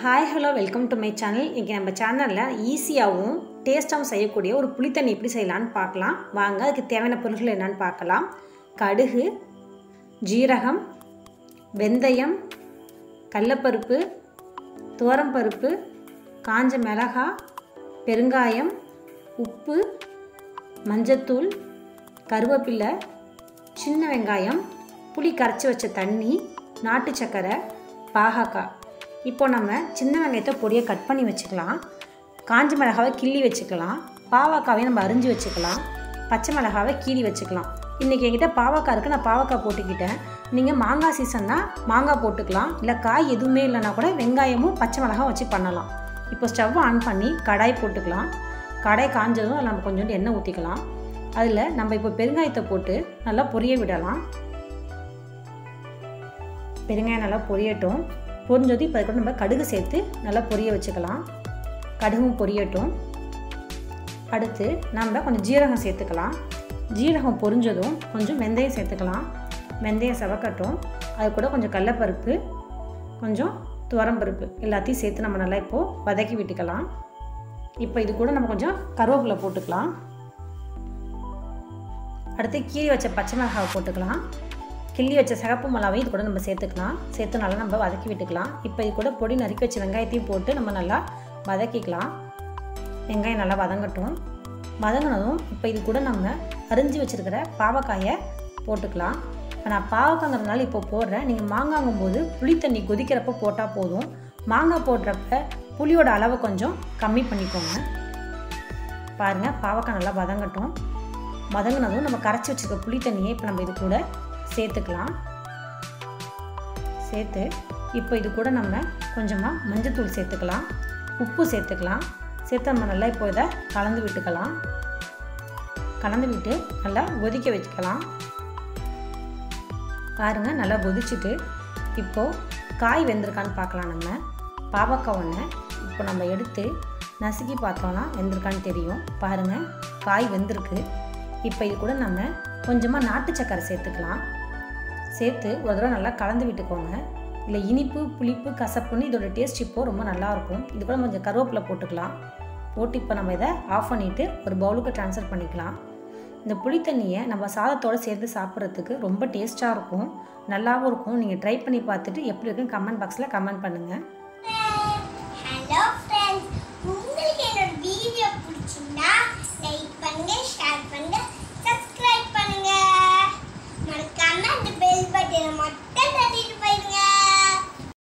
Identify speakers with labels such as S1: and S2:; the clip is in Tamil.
S1: Hi hello welcome to my channel இன்றைக்கி நம்ம சேனலில் ஈஸியாகவும் டேஸ்ட்டாகவும் செய்யக்கூடிய ஒரு புளித்தண்ணி எப்படி செய்யலான்னு பார்க்கலாம். வாங்க அதுக்கு தேவையான பொருட்கள் என்னென்னு பார்க்கலாம். கடுகு ஜீரகம் வெந்தயம் கடலப்பருப்பு துவரம்பருப்பு காஞ்ச மிளகாய் பெருங்காயம் உப்பு மஞ்சத்தூள் கருவேப்பிலை சின்ன வெங்காயம் புளி கரைச்சி வச்ச தண்ணி நாட்டு சர்க்கரை பாகக்காய் இப்போ நம்ம சின்ன வெங்காயத்தை பொடியை கட் பண்ணி வச்சுக்கலாம். காஞ்ச மிளகாவை கிள்ளி வச்சுக்கலாம். பாவக்காவையும் நம்ம அரிஞ்சு வச்சுக்கலாம். பச்சை மிளகாவை கீறி வச்சுக்கலாம். இன்றைக்கி என்கிட்ட பாவக்காய் இருக்குது நான் பாவக்காய் போட்டுக்கிட்டேன். நீங்கள் மாங்காய் சீசன்னா மாங்காய் போட்டுக்கலாம். இல்லை காய் எதுவுமே இல்லைனா கூட வெங்காயமும் பச்சை மிளகாய் வச்சு பண்ணலாம். இப்போ ஸ்டவ் ஆன் பண்ணி கடாய் போட்டுக்கலாம். கடாய் காஞ்சதும் அதில் நம்ம கொஞ்சோண்டு எண்ணெய் ஊற்றிக்கலாம் அதில் நம்ம இப்போ பெருங்காயத்தை போட்டு நல்லா பொரிய விடலாம். பெருங்காயம் நல்லா பொரியட்டும். பொரிஞ்சது இப்போ கூட நம்ம கடுகு சேர்த்து நல்லா பொரிய வச்சுக்கலாம். கடுகும் பொரியட்டும். அடுத்து நம்ம கொஞ்சம் ஜீரகம் சேர்த்துக்கலாம். ஜீரகம் பொரிஞ்சதும் கொஞ்சம் வெந்தயம் சேர்த்துக்கலாம். வெந்தயம் செவக்கட்டும். அது கூட கொஞ்சம் கடலப்பருப்பு கொஞ்சம் துவரம்பருப்பு எல்லாத்தையும் சேர்த்து நம்ம நல்லா இப்போது வதக்கி விட்டுக்கலாம். இப்போ இது கூட நம்ம கொஞ்சம் கருவேப்பிலை போட்டுக்கலாம். அடுத்து கீரி வச்ச பச்சை மிளகாவை போட்டுக்கலாம். கிள்ளி வச்ச சிகப்பு மிளகாவையும் இது கூட நம்ம சேர்த்துக்கலாம். சேர்த்து நல்லா நம்ம வதக்கி விட்டுக்கலாம். இப்போ இது கூட பொடி நறுக்கி வச்ச வெங்காயத்தையும் போட்டு நம்ம நல்லா வதக்கிக்கலாம். வெங்காயம் நல்லா வதங்கட்டும். வதங்கினதும் இப்போ இது கூட நம்ம அரிஞ்சு வச்சுருக்கிற பாவக்காயை போட்டுக்கலாம். இப்போ நான் பாவக்காங்கிறதுனால இப்போ போடுறேன். நீங்கள் மாங்காங்கும் போது புளி தண்ணி கொதிக்கிறப்ப போட்டால் போதும். மாங்காய் போடுறப்ப புளியோட அளவை கொஞ்சம் கம்மி பண்ணிக்கோங்க. பாருங்கள் பாவக்காய் நல்லா வதங்கட்டும். வதங்கினதும் நம்ம கரைச்சி வச்சுருக்க புளி தண்ணியை இப்போ நம்ம இது கூட சேர்த்துக்கலாம். சேர்த்து இப்போ இது கூட நம்ம கொஞ்சமாக மஞ்சத்தூள் சேர்த்துக்கலாம். உப்பு சேர்த்துக்கலாம். சேர்த்து நம்ம நல்லா இப்போ இதை கலந்து விட்டுக்கலாம். கலந்து விட்டு நல்லா கொதிக்க வச்சுக்கலாம் பாருங்கள் நல்லா கொதிச்சுட்டு இப்போது காய் வெந்திருக்கான்னு பார்க்கலாம் நம்ம. பாவக்காய் ஒன்று இப்போ நம்ம எடுத்து நசுக்கி பார்த்தோன்னா வெந்திருக்கான்னு தெரியும். பாருங்கள் காய் வெந்திருக்கு. இப்போ இது கூட நம்ம கொஞ்சமாக நாட்டு சக்கரை சேர்த்துக்கலாம். சேர்த்து ஒரு தடவை நல்லா கலந்து விட்டுக்கோங்க. இல்லை இனிப்பு புளிப்பு கசப்புன்னு இதோட டேஸ்ட் இப்போது ரொம்ப நல்லாயிருக்கும். இது கூட கொஞ்சம் கருவேப்பிலை போட்டுக்கலாம். போட்டு இப்போ நம்ம இதை ஆஃப் பண்ணிவிட்டு ஒரு பவுலுக்கு ட்ரான்ஸ்ஃபர் பண்ணிக்கலாம். இந்த புளி தண்ணியை நம்ம சாதத்தோடு சேர்த்து சாப்பிட்றதுக்கு ரொம்ப டேஸ்ட்டாக இருக்கும். நல்லாவும் இருக்கும். நீங்கள் ட்ரை பண்ணி பார்த்துட்டு எப்படி இருக்குன்னு கமெண்ட் பாக்ஸில் கமெண்ட் பண்ணுங்கள்